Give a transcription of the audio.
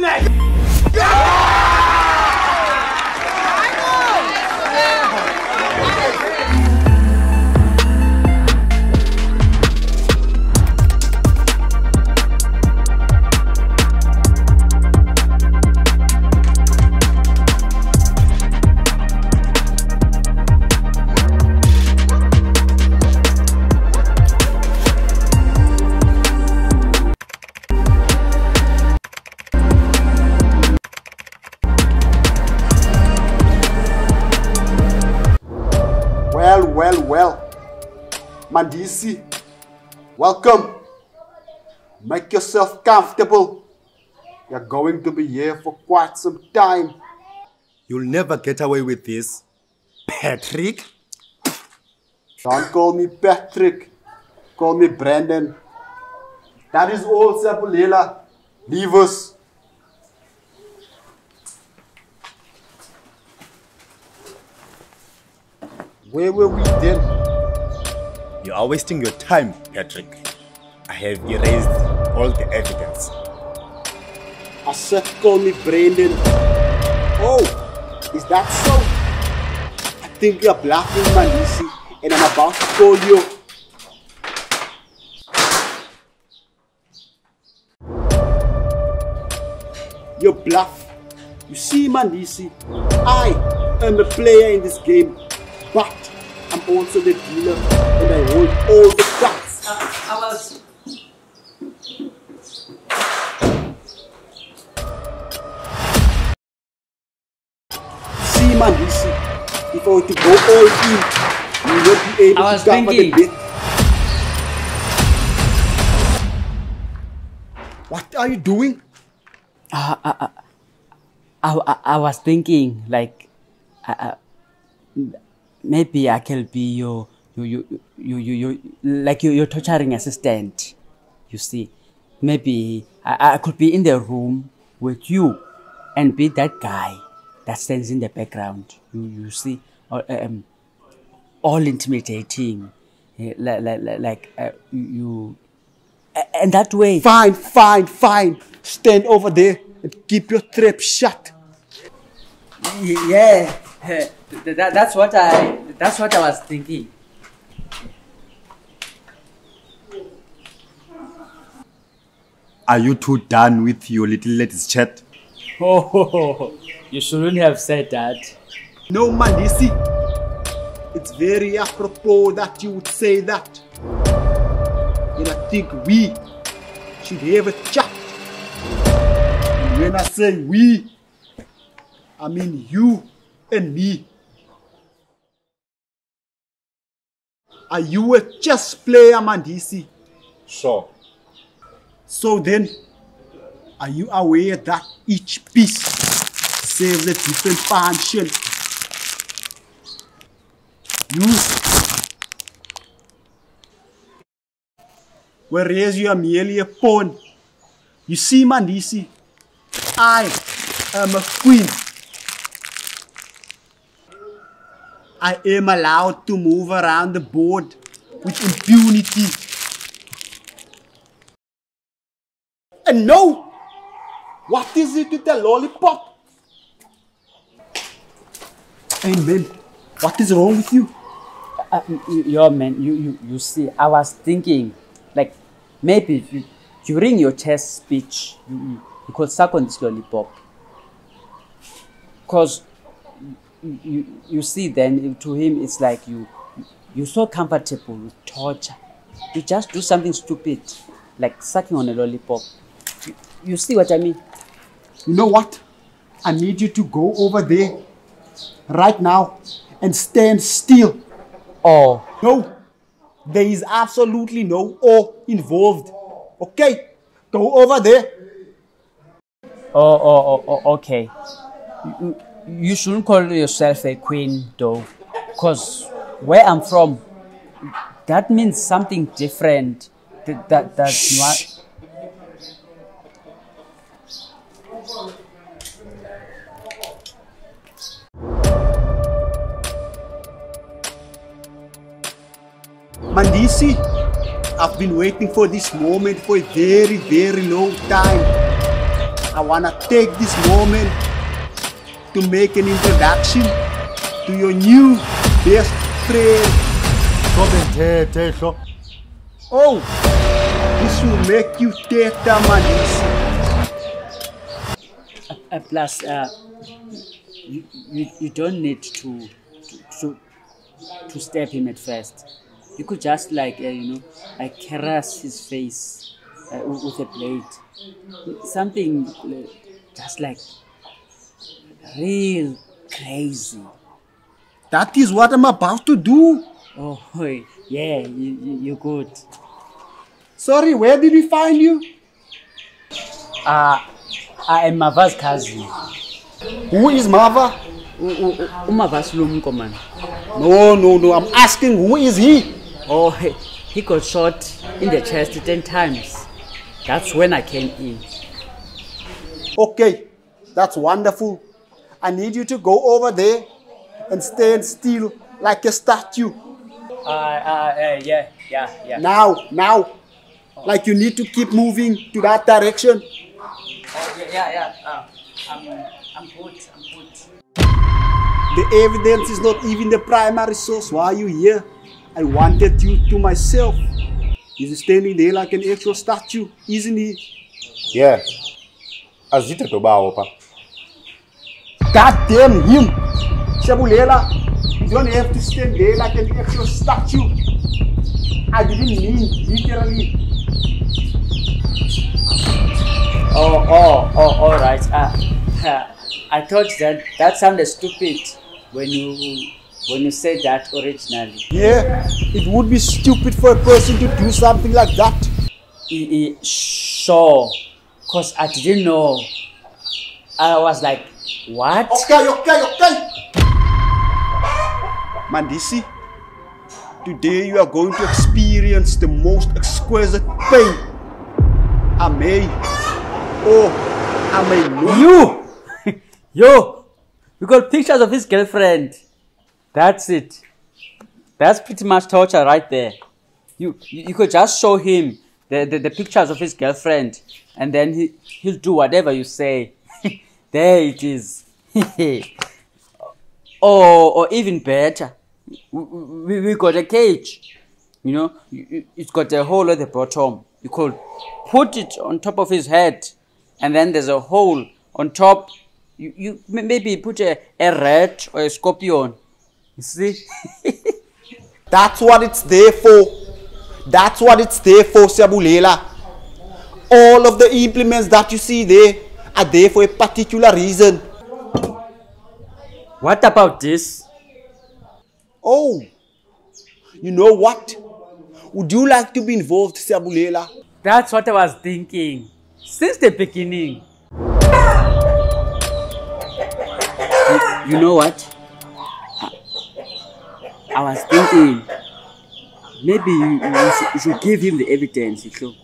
doing Mandisi, welcome. Make yourself comfortable. You're going to be here for quite some time. You'll never get away with this. Patrick? Don't call me Patrick. Call me Brandon. That is all, Sabulela. Leave us. Where were we then? You are wasting your time, Patrick. I have erased all the evidence. I said call me Brandon. Oh, is that so? I think you're bluffing, Mandisi, and I'm about to call you. You bluff. You see, Mandisi, I am a player in this game, but I'm also the dealer and I hold all the cards. I was See, Mandisi, if I were to go all in, you will not be able to cover thinking- the bit. What are you doing? I, I, I was thinking like uh, uh, maybe I can be your you you you you, you like you, your torturing assistant. You see, maybe I, I could be in the room with you and be that guy that stands in the background. You you see, or, um, all intimidating, eh, like like like uh, you. and that way, Fine, fine, fine. Stand over there and keep your trap shut. Yeah, th- that, that's what I that's what I was thinking. Are you two done with your little ladies chat? Oh, you shouldn't have said that. No, Mandisi. It's very apropos that you would say that. And I think we should have a chat. And when I say we, I mean you and me. Are you a chess player, Mandisi? Sure. So then, are you aware that each piece serves a different function? You, whereas you are merely a pawn. You see, Mandisi, I am a queen. I am allowed to move around the board with impunity. And no! What is it with the lollipop? Hey man, what is wrong with you? Uh, y- your man, you, you you see, I was thinking, like maybe you, during your test speech, you, you, could suck on this lollipop. Cause you, you, see, then to him it's like you you're so comfortable with torture. You just do something stupid, like sucking on a lollipop. You, you see what I mean? You know what? I need you to go over there right now and stand still. Oh, No, there is absolutely no or involved. Okay, go over there. Oh, oh, oh, oh okay. You, you shouldn't call yourself a queen, though, because where I'm from, that means something different. That that that's not. Mandisi, I've been waiting for this moment for a very, very long time. I wanna take this moment to make an introduction to your new best friend. Sobenthethe hlo. Oh, this will make you teta Mandisi. Uh, plus, uh, you, you, you don't need to, to, to, to stab him at first. You could just like, uh, you know, like caress his face uh, with with a blade. Something uh, just like real crazy. That is what I'm about to do. Oh, yeah, you, you, you're good. Sorry, where did we find you? Uh, I am Mava's cousin. Who is Mava? Umavas Lumko, man. No, no, no. I'm asking who is he? Oh, he, he got shot in the chest 10 times. That's when I came in. Okay, that's wonderful. I need you to go over there and stand still like a statue. Uh, uh, uh, yeah, yeah, yeah. Now, now. Like you need to keep moving to that direction. Oh, yeah, yeah, yeah. Uh, I'm, I'm good, I'm good. The evidence is not even the primary source. Why are you here? I wanted you to myself. He's standing there like an actual statue, isn't he? Yeah. Azithe tobawo pa. God damn him! Shabulela, you don't have to stand there like an actual statue. I didn't mean literally. Oh, oh, oh, all right. Uh, I thought that that sounded stupid when you when you said that originally. Yeah, it would be stupid for a person to do something like that. E- e- sure, cause I didn't know. I was like, what? Okay, okay, okay. Mandisi, today you are going to experience the most exquisite pain. I oh, may, or I may not. You, yo, we got pictures of his girlfriend. That's it. That's pretty much torture right there. You, you, you could just show him the, the, the pictures of his girlfriend, and then he, he'll do whatever you say. There it is. or, or even better, we, we, got a cage. You know, it's got a hole at the bottom. You could put it on top of his head, and then there's a hole on top. You, you maybe put a, a rat or a scorpion. You see? That's what it's there for. That's what it's there for, Sabulela. All of the implements that you see there are there for a particular reason. what about this? Oh, you know what? Would you like to be involved, Sabulela? That's what I was thinking since the beginning. You, you know what? I, I was thinking maybe you, you, should, you should give him the evidence, you know.